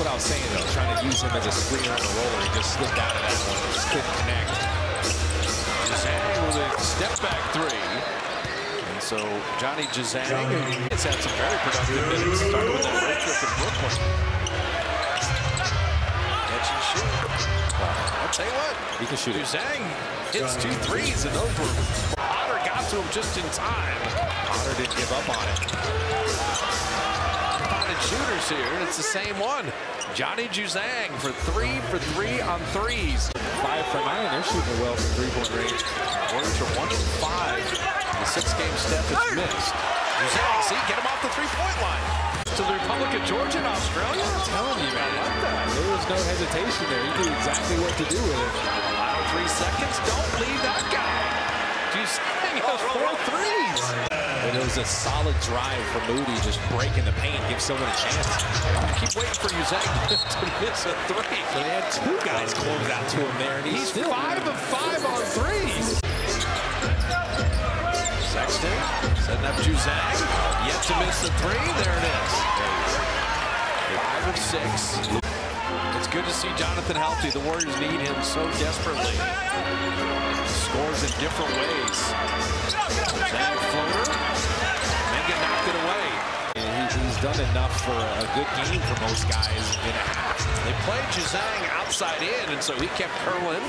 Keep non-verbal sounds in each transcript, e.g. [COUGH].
what I was saying, though. Trying to use him as a screener on a roller. He just slipped out of that one. Just couldn't connect. Juzang with a step back three. And so Johnny Juzang has had some very productive minutes. Started with that road trip in Brooklyn. Catch and shoot. I'll tell you what. He can shoot it. Juzang hits two threes, and those were Potter got to him just in time. Potter didn't give up on it. Shooters here, and it's the same one. Johnny Juzang for three for three on threes. Five for nine. They're shooting well from three-point range. Warriors are one and five. The six-game step is missed. Juzang, see, get him off the three-point line. To the Republic of Georgia and Australia. I'm telling you, man. I like that. There was no hesitation there. He knew exactly what to do with it. Final three seconds. Don't leave that guy. Juzang has four threes. And it was a solid drive for Moody, just breaking the paint, give someone a chance. Keep waiting for Juzang [LAUGHS] to miss a three. So they had two guys close out to him there, and he's, He's five of five on threes. Sexton setting up Juzang. Yet to miss the three. There it is. Five of six. It's good to see Jonathan healthy. The Warriors need him so desperately. Scores in different ways. Juzang floater. Menga knocked it away. And he- he's done enough for a good game for most guys in a half. They played Juzang outside in, and so he kept curling.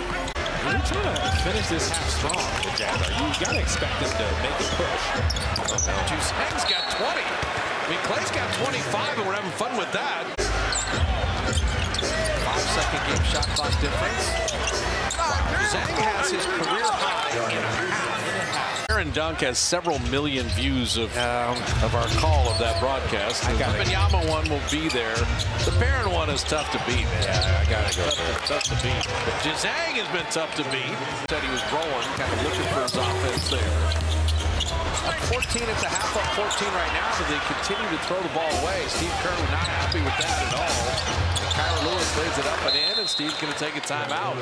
You're trying to finish this half strong, the Jazz. You got to expect them to make a push. Juzang's got 20. I mean, Klay's got 25, and we're having fun with that. Five-second game shot clock difference. Zhang has his career high in a half. In a half. Aaron Dunk has several million views of of our call of that broadcast. The gotta- Wembanyama one will be there. The Barron one is tough to beat. Yeah, I got to go Tough, there. tough to beat. Juzang has been tough to beat. Said he was rolling, kind of looking for his offense there. Up 14 at the half, up 14 right now, but they continue to throw the ball away. Steve Kerr not happy with that at all. Kira Lewis lays it up and in, and Steve's going to take a timeout.